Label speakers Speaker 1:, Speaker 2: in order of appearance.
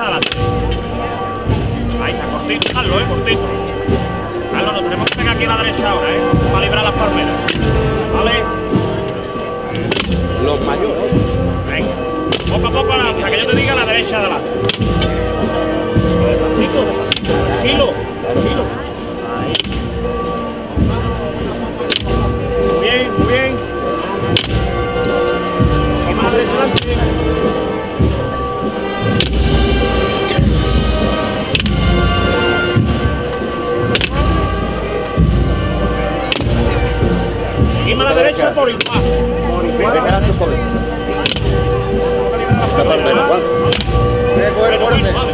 Speaker 1: derecha adelante. Ahí está, cortito, Carlos, eh, cortito. Carlos, nos tenemos que pegar aquí a la derecha ahora, eh, para librar las palmeras. ¿Vale?
Speaker 2: Los mayores.
Speaker 1: Venga, poco a poco hasta que yo te diga la derecha adelante. Despacito, despacito, tranquilo. Por. Por igual.